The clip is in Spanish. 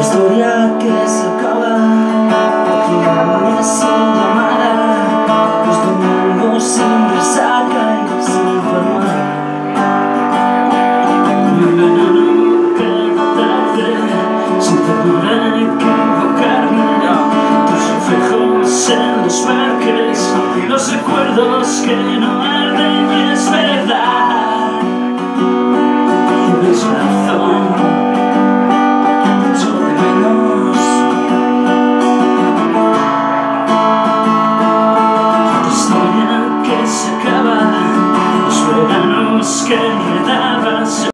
historia que se acaba, es sin llamada, los domingos sin resaca y sin palmar. Sin temor a equivocarme, tus reflejos en los parques y los recuerdos que no skin you've ever.